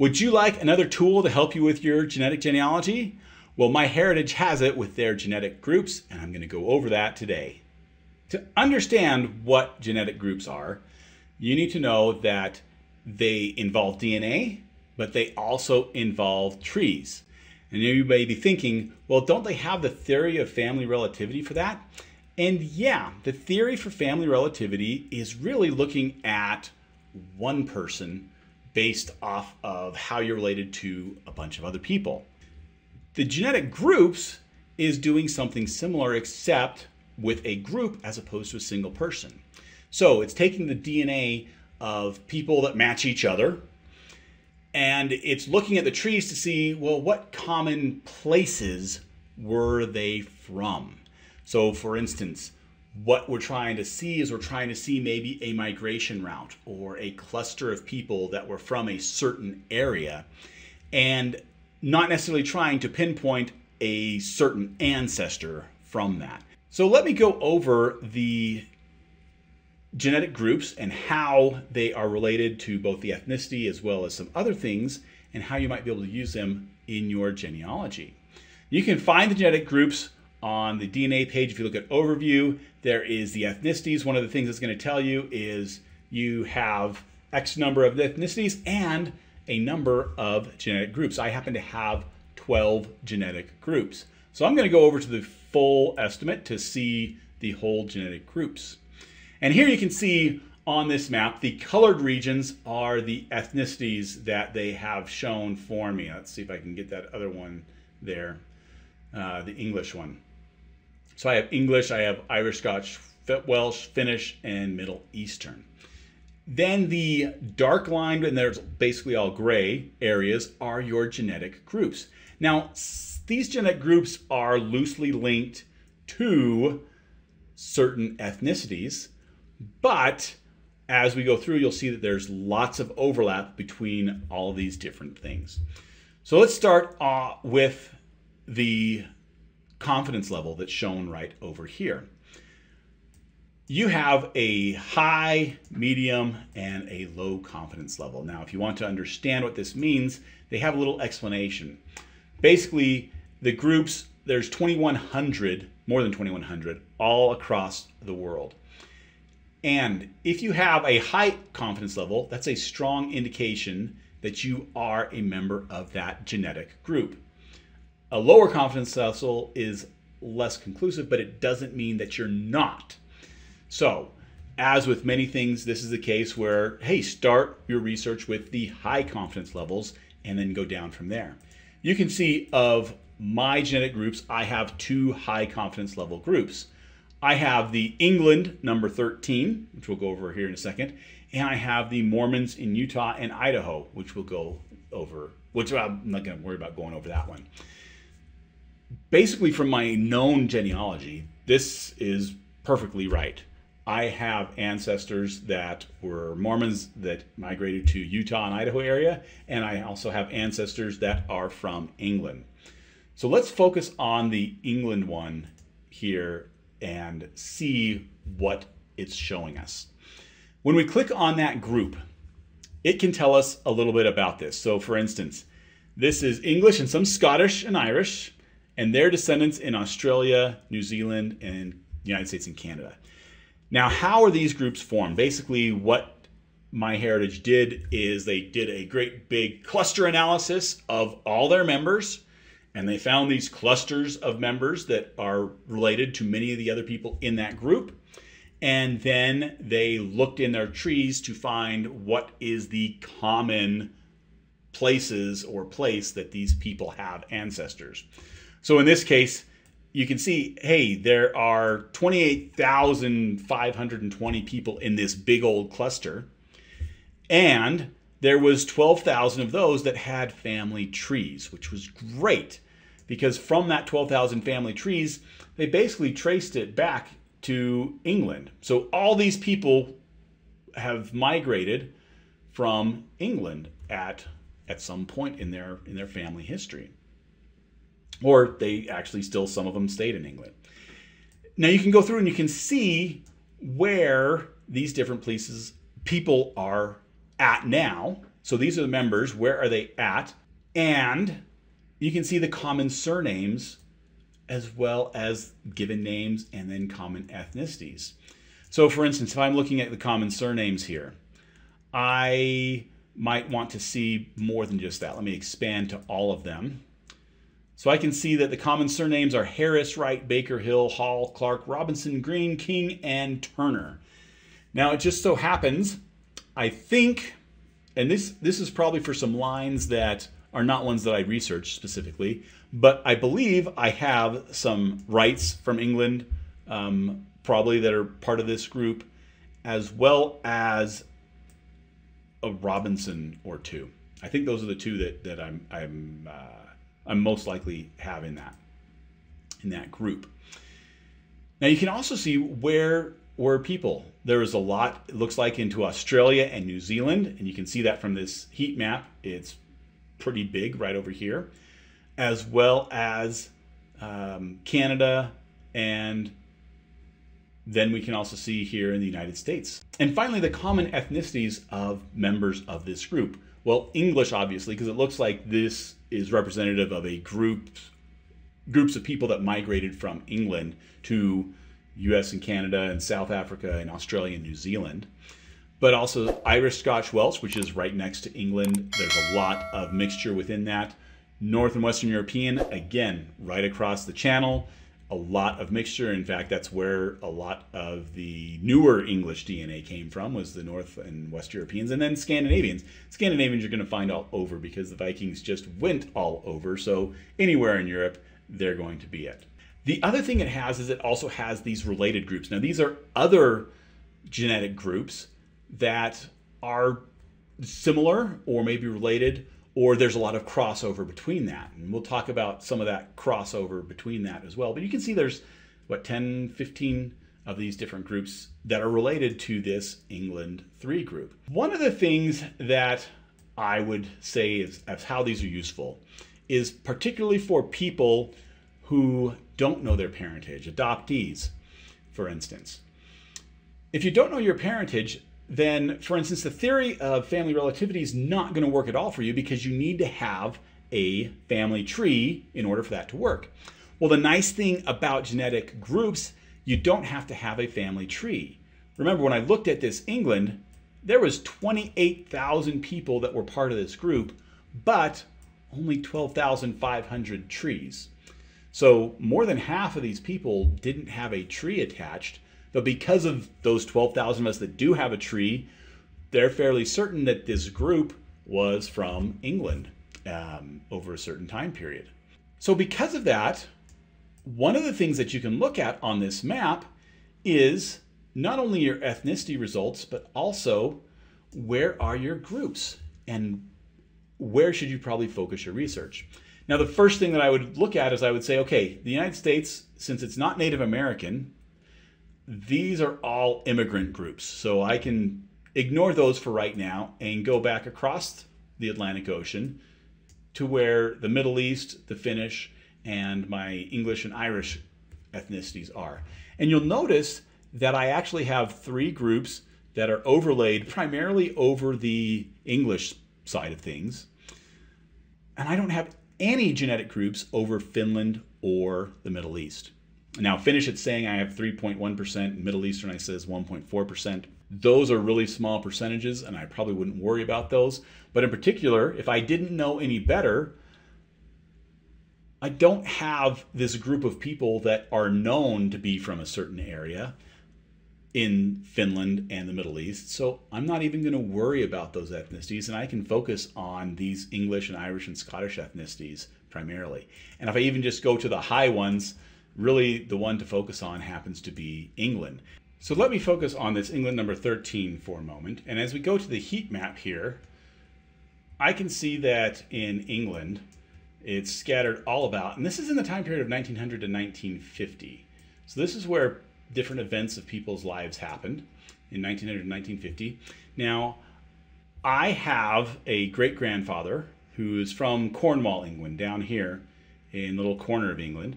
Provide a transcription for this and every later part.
Would you like another tool to help you with your genetic genealogy? Well, MyHeritage has it with their genetic groups, and I'm going to go over that today. To understand what genetic groups are, you need to know that they involve DNA, but they also involve trees. And you may be thinking, well, don't they have the theory of family relativity for that? And yeah, the theory for family relativity is really looking at one person based off of how you're related to a bunch of other people. The genetic groups is doing something similar except with a group as opposed to a single person. So it's taking the DNA of people that match each other and it's looking at the trees to see, well, what common places were they from? So, for instance, what we're trying to see is we're trying to see maybe a migration route or a cluster of people that were from a certain area and not necessarily trying to pinpoint a certain ancestor from that. So let me go over the genetic groups and how they are related to both the ethnicity as well as some other things and how you might be able to use them in your genealogy. You can find the genetic groups on the DNA page, if you look at overview, there is the ethnicities. One of the things it's going to tell you is you have X number of ethnicities and a number of genetic groups. I happen to have 12 genetic groups. So I'm going to go over to the full estimate to see the whole genetic groups. And here you can see on this map, the colored regions are the ethnicities that they have shown for me. Let's see if I can get that other one there, uh, the English one. So I have English, I have Irish, Scotch, Welsh, Finnish, and Middle Eastern. Then the dark line, and there's basically all gray areas, are your genetic groups. Now, these genetic groups are loosely linked to certain ethnicities, but as we go through, you'll see that there's lots of overlap between all of these different things. So let's start uh, with the confidence level that's shown right over here. You have a high, medium, and a low confidence level. Now, if you want to understand what this means, they have a little explanation. Basically, the groups, there's 2,100, more than 2,100, all across the world. And if you have a high confidence level, that's a strong indication that you are a member of that genetic group. A lower confidence level is less conclusive, but it doesn't mean that you're not. So, as with many things, this is the case where, hey, start your research with the high confidence levels and then go down from there. You can see of my genetic groups, I have two high confidence level groups. I have the England number 13, which we'll go over here in a second, and I have the Mormons in Utah and Idaho, which we'll go over, which I'm not going to worry about going over that one basically from my known genealogy, this is perfectly right. I have ancestors that were Mormons that migrated to Utah and Idaho area, and I also have ancestors that are from England. So let's focus on the England one here and see what it's showing us. When we click on that group, it can tell us a little bit about this. So for instance, this is English and some Scottish and Irish and their descendants in Australia, New Zealand, and United States and Canada. Now, how are these groups formed? Basically, what MyHeritage did is they did a great big cluster analysis of all their members, and they found these clusters of members that are related to many of the other people in that group. And then they looked in their trees to find what is the common places or place that these people have ancestors. So in this case, you can see, hey, there are 28,520 people in this big old cluster. And there was 12,000 of those that had family trees, which was great because from that 12,000 family trees, they basically traced it back to England. So all these people have migrated from England at at some point in their in their family history or they actually still some of them stayed in England. Now you can go through and you can see where these different places people are at now So these are the members. Where are they at? And you can see the common surnames as well as given names and then common ethnicities. So for instance, if I'm looking at the common surnames here, I might want to see more than just that. Let me expand to all of them. So I can see that the common surnames are Harris, Wright, Baker, Hill, Hall, Clark, Robinson, Green, King, and Turner. Now it just so happens, I think, and this this is probably for some lines that are not ones that I researched specifically, but I believe I have some Wrights from England, um, probably that are part of this group, as well as a Robinson or two. I think those are the two that that I'm I'm uh, I'm most likely have in that in that group. Now you can also see where were people. There is a lot, it looks like, into Australia and New Zealand, and you can see that from this heat map. It's pretty big right over here, as well as um, Canada and then we can also see here in the United States. And finally, the common ethnicities of members of this group. Well, English, obviously, because it looks like this is representative of a group, groups of people that migrated from England to US and Canada and South Africa and Australia and New Zealand. But also Irish, Scotch, Welsh, which is right next to England. There's a lot of mixture within that. North and Western European, again, right across the channel a lot of mixture. In fact, that's where a lot of the newer English DNA came from was the North and West Europeans and then Scandinavians. Scandinavians you're going to find all over because the Vikings just went all over. So anywhere in Europe, they're going to be it. The other thing it has is it also has these related groups. Now, these are other genetic groups that are similar or maybe related or there's a lot of crossover between that. And we'll talk about some of that crossover between that as well. But you can see there's, what, 10, 15 of these different groups that are related to this England 3 group. One of the things that I would say is as how these are useful is particularly for people who don't know their parentage, adoptees, for instance. If you don't know your parentage, then, for instance, the theory of family relativity is not going to work at all for you because you need to have a family tree in order for that to work. Well, the nice thing about genetic groups, you don't have to have a family tree. Remember, when I looked at this England, there was 28,000 people that were part of this group, but only 12,500 trees. So more than half of these people didn't have a tree attached, but because of those 12,000 of us that do have a tree, they're fairly certain that this group was from England um, over a certain time period. So, because of that, one of the things that you can look at on this map is not only your ethnicity results, but also where are your groups and where should you probably focus your research. Now, the first thing that I would look at is I would say, okay, the United States, since it's not Native American, these are all immigrant groups. So I can ignore those for right now and go back across the Atlantic Ocean to where the Middle East, the Finnish, and my English and Irish ethnicities are. And you'll notice that I actually have three groups that are overlaid primarily over the English side of things. And I don't have any genetic groups over Finland or the Middle East. Now, Finnish it's saying I have 3.1%, Middle Eastern I says 1.4%. Those are really small percentages, and I probably wouldn't worry about those. But in particular, if I didn't know any better, I don't have this group of people that are known to be from a certain area in Finland and the Middle East. So I'm not even going to worry about those ethnicities, and I can focus on these English and Irish and Scottish ethnicities primarily. And if I even just go to the high ones, really the one to focus on happens to be England. So let me focus on this England number 13 for a moment. And as we go to the heat map here, I can see that in England, it's scattered all about, and this is in the time period of 1900 to 1950. So this is where different events of people's lives happened in 1900 to 1950. Now, I have a great grandfather who is from Cornwall, England, down here in the little corner of England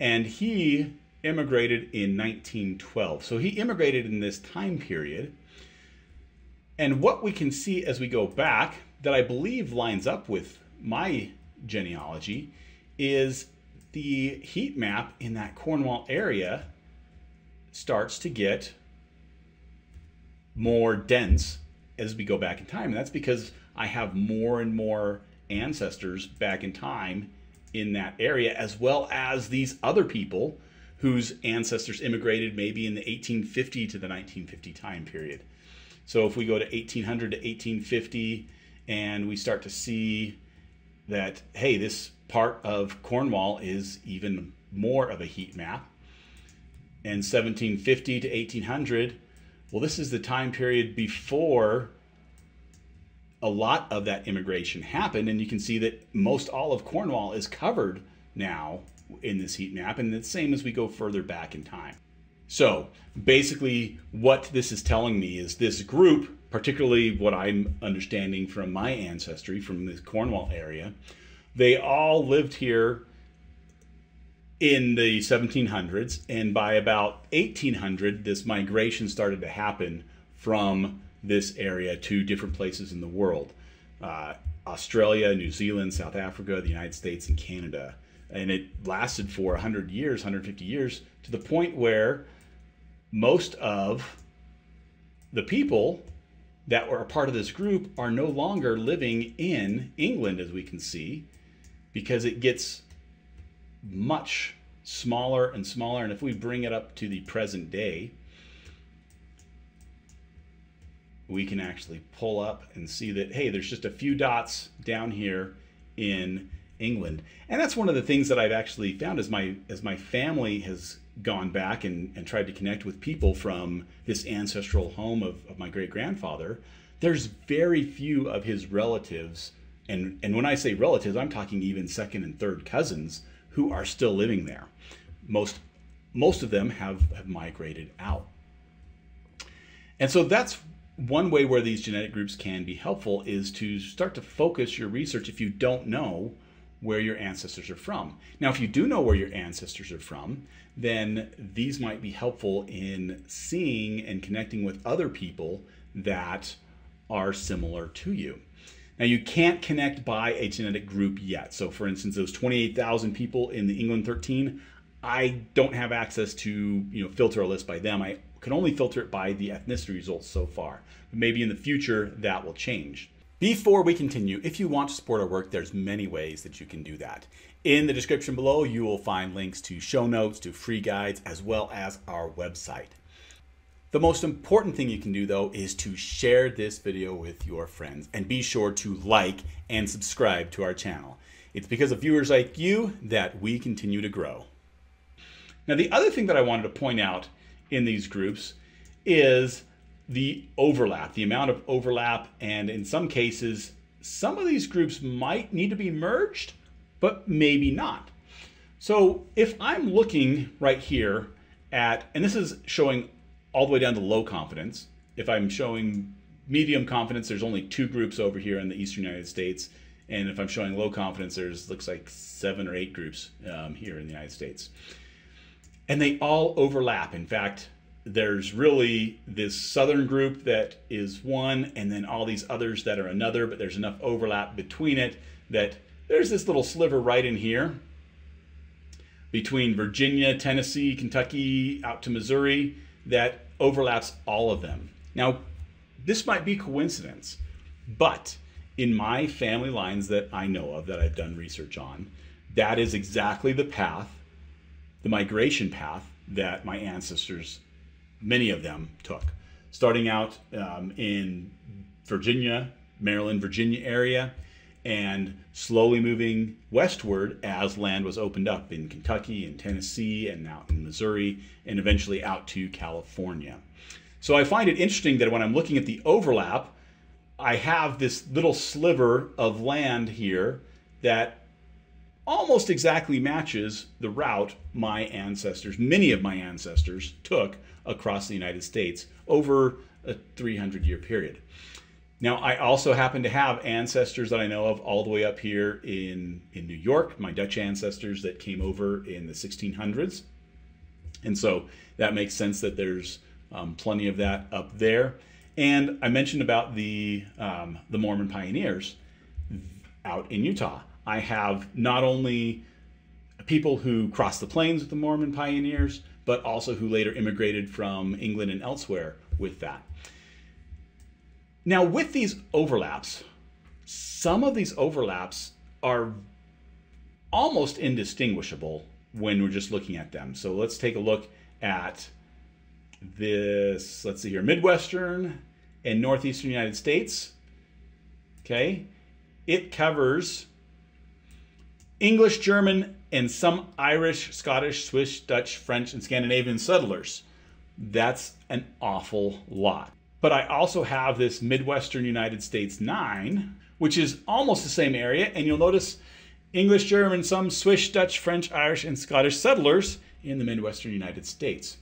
and he immigrated in 1912. So he immigrated in this time period. And what we can see as we go back that I believe lines up with my genealogy is the heat map in that Cornwall area starts to get more dense as we go back in time. And that's because I have more and more ancestors back in time in that area, as well as these other people whose ancestors immigrated maybe in the 1850 to the 1950 time period. So if we go to 1800 to 1850 and we start to see that, hey, this part of Cornwall is even more of a heat map. And 1750 to 1800, well, this is the time period before a lot of that immigration happened. And you can see that most all of Cornwall is covered now in this heat map. And the same as we go further back in time. So basically, what this is telling me is this group, particularly what I'm understanding from my ancestry from the Cornwall area, they all lived here in the 1700s. And by about 1800, this migration started to happen from this area to different places in the world uh, Australia, New Zealand, South Africa, the United States, and Canada. And it lasted for 100 years, 150 years, to the point where most of the people that were a part of this group are no longer living in England, as we can see, because it gets much smaller and smaller. And if we bring it up to the present day, we can actually pull up and see that, hey, there's just a few dots down here in England. And that's one of the things that I've actually found as my as my family has gone back and, and tried to connect with people from this ancestral home of, of my great grandfather, there's very few of his relatives, and, and when I say relatives, I'm talking even second and third cousins who are still living there. Most most of them have, have migrated out. And so that's one way where these genetic groups can be helpful is to start to focus your research if you don't know where your ancestors are from. Now, if you do know where your ancestors are from, then these might be helpful in seeing and connecting with other people that are similar to you. Now, you can't connect by a genetic group yet. So, for instance, those 28,000 people in the England 13, I don't have access to you know filter a list by them. I can only filter it by the ethnicity results so far. Maybe in the future that will change. Before we continue, if you want to support our work, there's many ways that you can do that. In the description below, you will find links to show notes, to free guides, as well as our website. The most important thing you can do though is to share this video with your friends and be sure to like and subscribe to our channel. It's because of viewers like you that we continue to grow. Now the other thing that I wanted to point out in these groups is the overlap, the amount of overlap, and in some cases, some of these groups might need to be merged, but maybe not. So if I'm looking right here at, and this is showing all the way down to low confidence, if I'm showing medium confidence, there's only two groups over here in the eastern United States. And if I'm showing low confidence, there's looks like seven or eight groups um, here in the United States. And they all overlap. In fact, there's really this southern group that is one and then all these others that are another but there's enough overlap between it that there's this little sliver right in here between Virginia, Tennessee, Kentucky, out to Missouri that overlaps all of them. Now, this might be coincidence, but in my family lines that I know of that I've done research on, that is exactly the path, the migration path that my ancestors many of them took. Starting out um, in Virginia, Maryland, Virginia area, and slowly moving westward as land was opened up in Kentucky and Tennessee and out in Missouri and eventually out to California. So I find it interesting that when I'm looking at the overlap, I have this little sliver of land here that almost exactly matches the route my ancestors, many of my ancestors, took across the United States over a 300 year period. Now, I also happen to have ancestors that I know of all the way up here in, in New York, my Dutch ancestors that came over in the 1600s. And so that makes sense that there's um, plenty of that up there. And I mentioned about the um, the Mormon pioneers out in Utah. I have not only people who crossed the plains with the Mormon pioneers, but also who later immigrated from England and elsewhere with that. Now, with these overlaps, some of these overlaps are almost indistinguishable when we're just looking at them. So let's take a look at this, let's see here, Midwestern and Northeastern United States. Okay, it covers English, German, and some Irish, Scottish, Swiss, Dutch, French, and Scandinavian settlers. That's an awful lot. But I also have this Midwestern United States 9, which is almost the same area. And you'll notice English, German, some Swiss, Dutch, French, Irish, and Scottish settlers in the Midwestern United States.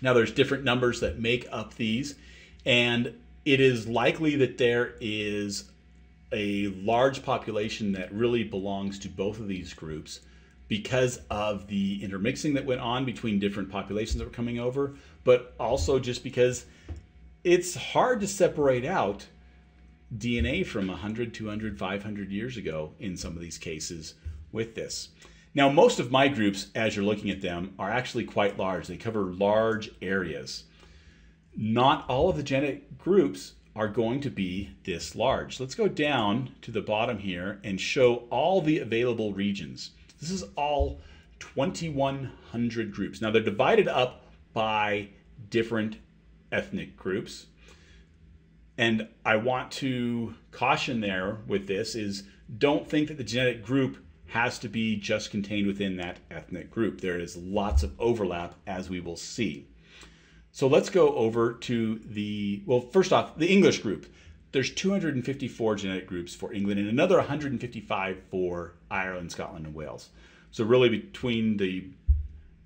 Now, there's different numbers that make up these, and it is likely that there is a large population that really belongs to both of these groups because of the intermixing that went on between different populations that were coming over, but also just because it's hard to separate out DNA from 100, 200, 500 years ago in some of these cases with this. Now, most of my groups, as you're looking at them, are actually quite large. They cover large areas. Not all of the genetic groups are going to be this large. Let's go down to the bottom here and show all the available regions. This is all 2,100 groups. Now they're divided up by different ethnic groups. And I want to caution there with this is don't think that the genetic group has to be just contained within that ethnic group. There is lots of overlap as we will see. So let's go over to the, well, first off, the English group. There's 254 genetic groups for England and another 155 for Ireland, Scotland, and Wales. So really between the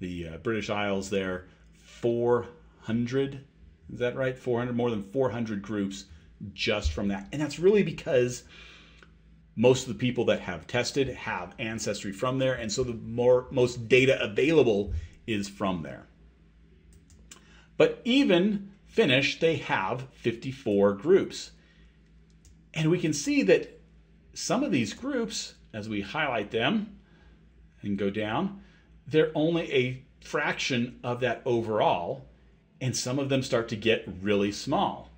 the uh, British Isles there, 400 is that right? 400, more than 400 groups just from that. And that's really because most of the people that have tested have ancestry from there. And so the more most data available is from there. But even Finnish, they have 54 groups. And we can see that some of these groups, as we highlight them and go down, they're only a fraction of that overall and some of them start to get really small.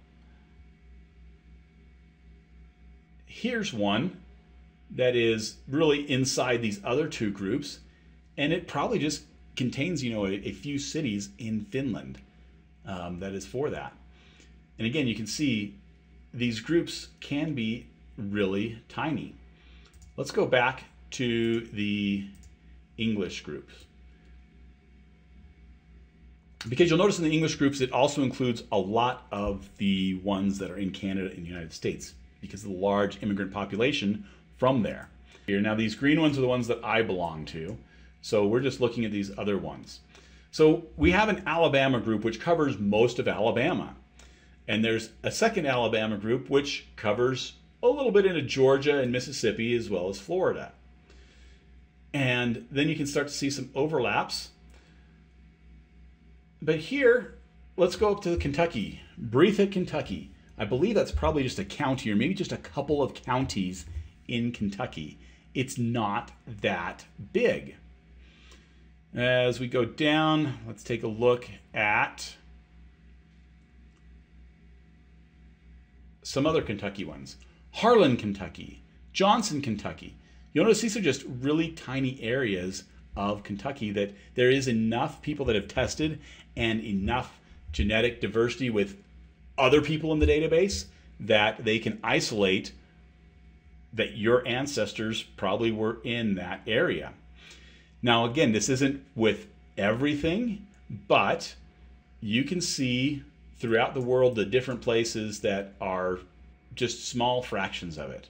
Here's one that is really inside these other two groups, and it probably just contains, you know, a, a few cities in Finland um, that is for that. And again, you can see these groups can be really tiny. Let's go back to the English groups because you'll notice in the English groups, it also includes a lot of the ones that are in Canada and the United States because of the large immigrant population from there. Here, now these green ones are the ones that I belong to. So we're just looking at these other ones. So we have an Alabama group which covers most of Alabama. And there's a second Alabama group which covers a little bit into Georgia and Mississippi as well as Florida. And then you can start to see some overlaps but here, let's go up to Kentucky, Breathitt, Kentucky. I believe that's probably just a county or maybe just a couple of counties in Kentucky. It's not that big. As we go down, let's take a look at some other Kentucky ones. Harlan, Kentucky, Johnson, Kentucky. You'll notice these are just really tiny areas of Kentucky that there is enough people that have tested and enough genetic diversity with other people in the database that they can isolate that your ancestors probably were in that area. Now, again, this isn't with everything, but you can see throughout the world the different places that are just small fractions of it.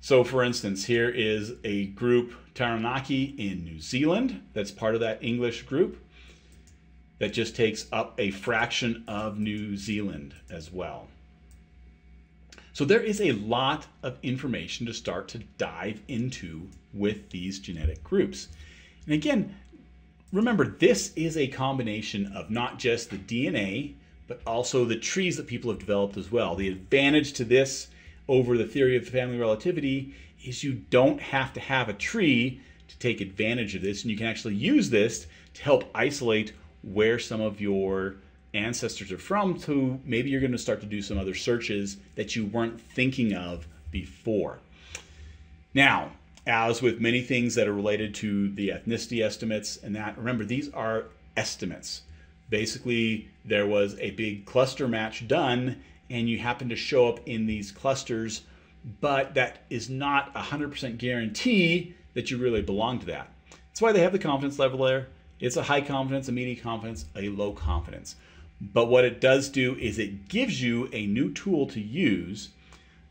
So, for instance, here is a group, Taranaki in New Zealand, that's part of that English group that just takes up a fraction of New Zealand as well. So, there is a lot of information to start to dive into with these genetic groups. And again, remember, this is a combination of not just the DNA, but also the trees that people have developed as well. The advantage to this over the theory of family relativity is you don't have to have a tree to take advantage of this, and you can actually use this to help isolate where some of your ancestors are from to maybe you're going to start to do some other searches that you weren't thinking of before. Now, as with many things that are related to the ethnicity estimates and that, remember these are estimates. Basically, there was a big cluster match done and you happen to show up in these clusters, but that is not a 100% guarantee that you really belong to that. That's why they have the confidence level there. It's a high confidence, a medium confidence, a low confidence. But what it does do is it gives you a new tool to use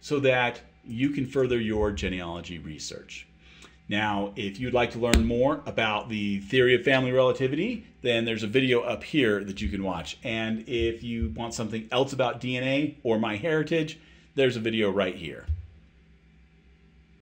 so that you can further your genealogy research. Now, if you'd like to learn more about the theory of family relativity, then there's a video up here that you can watch. And if you want something else about DNA or MyHeritage, there's a video right here.